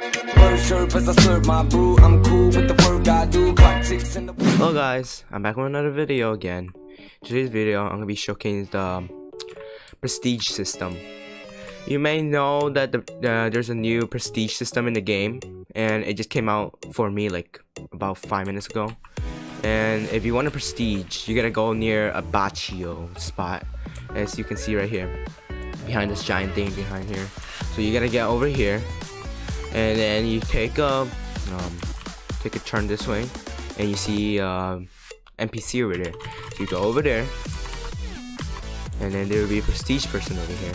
Hello guys, I'm back with another video again. Today's video, I'm gonna be showcasing the um, prestige system. You may know that the, uh, there's a new prestige system in the game, and it just came out for me like about five minutes ago. And if you want a prestige, you gotta go near a Baccio spot, as you can see right here, behind this giant thing behind here. So you gotta get over here, and then you take a um, take a turn this way, and you see uh, NPC over there. So you go over there, and then there will be a prestige person over here.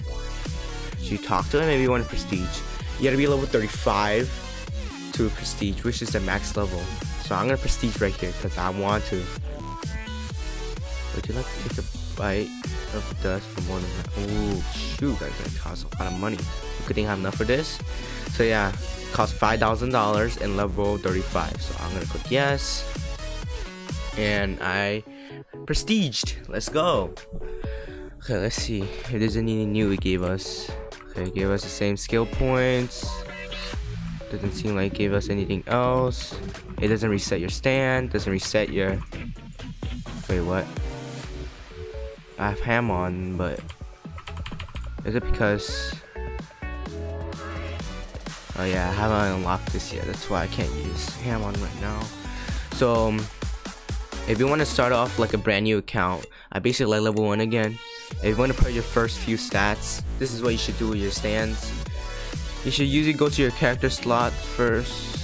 So you talk to him if you want a prestige. You gotta be level 35 to prestige, which is the max level. So I'm gonna prestige right here because I want to. Would you like to take a bite of dust from one of them? Ooh, shoot, that's gonna cost a lot of money. Thing have enough for this. So yeah, cost five thousand dollars and level 35. So I'm gonna click yes, and I prestiged. Let's go. Okay, let's see if there's anything new it gave us. Okay, it gave us the same skill points. Doesn't seem like gave us anything else. It doesn't reset your stand, doesn't reset your... Wait, what? I have Hamon, but... Is it because... Oh yeah, I haven't unlocked this yet, that's why I can't use Hamon right now. So, um, if you want to start off like a brand new account, I basically like level 1 again. If you want to put your first few stats, this is what you should do with your stands. You should usually go to your character slot first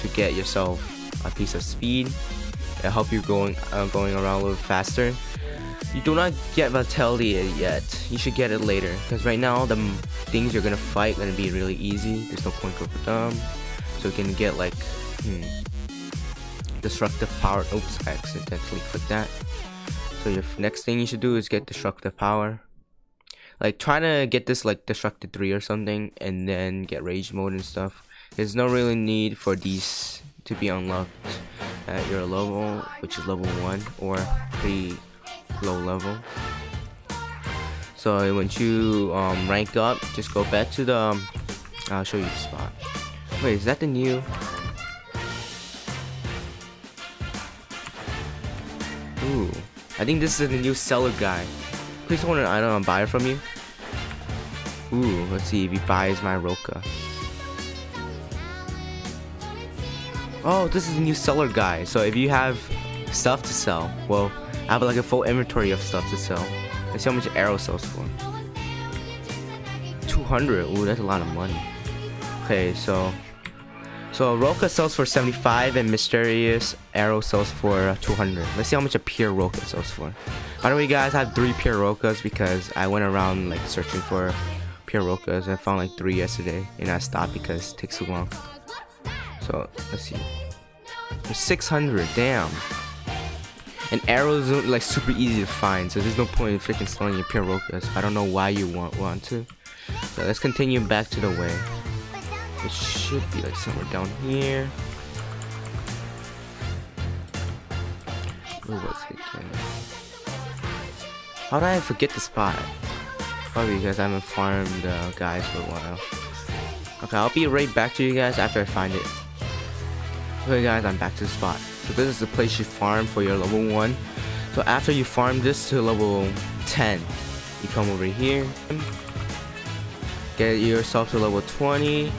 to get yourself a piece of speed. It'll help you going uh, going around a little faster. You do not get vitality yet. You should get it later because right now the things you're gonna fight gonna be really easy. There's no point for them, so you can get like hmm, destructive power. Oops, I accidentally clicked that. So your next thing you should do is get destructive power. Like try to get this like destructive 3 or something and then get rage mode and stuff. There's no really need for these to be unlocked at your level, which is level 1 or pretty low level. So once you um, rank up, just go back to the, um, I'll show you the spot. Wait, is that the new? Ooh. I think this is the new seller guy. Please hold an item and buy it from you. Ooh, let's see if he buys my Roka. Oh, this is the new seller guy. So if you have stuff to sell, well, I have like a full inventory of stuff to sell. Let's see how much arrow sells for. 200. Ooh, that's a lot of money. Okay, so so Roka sells for 75 and Mysterious Arrow sells for 200. Let's see how much a pure Roka sells for. By the way guys, I have 3 pure Rokas because I went around like searching for pure Rokas. I found like 3 yesterday and I stopped because it takes too long. So let's see. 600, damn. And arrows are like super easy to find, so there's no point in freaking selling your pure Rokas. I don't know why you want want to. So let's continue back to the way. It should be like somewhere down here. Where was it again? How did I forget the spot? Probably because I haven't farmed uh, guys for a while. Okay, I'll be right back to you guys after I find it. Okay guys, I'm back to the spot. So this is the place you farm for your level 1. So after you farm this to level 10, you come over here. Get yourself to level 20.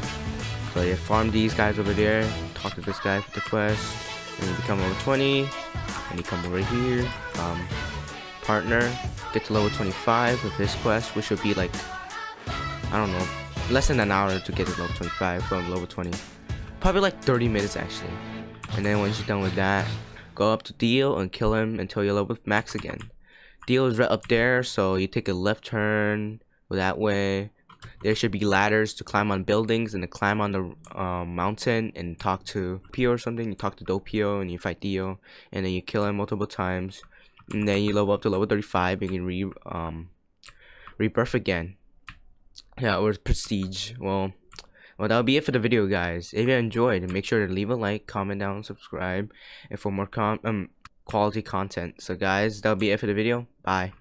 So you farm these guys over there, talk to this guy for the quest, and you become level 20, and you come over here, um, partner, get to level 25 with this quest, which would be like, I don't know, less than an hour to get to level 25 from level 20. Probably like 30 minutes actually. And then once you're done with that, go up to Dio and kill him until you're level with max again. Dio is right up there, so you take a left turn that way, there should be ladders to climb on buildings and to climb on the um, mountain and talk to Pio or something. You talk to Doppio and you fight Dio and then you kill him multiple times. And then you level up to level 35 and you re um rebirth again. Yeah, or prestige. Well, well that'll be it for the video guys. If you enjoyed, make sure to leave a like, comment down, subscribe, and for more com um quality content. So guys, that'll be it for the video. Bye.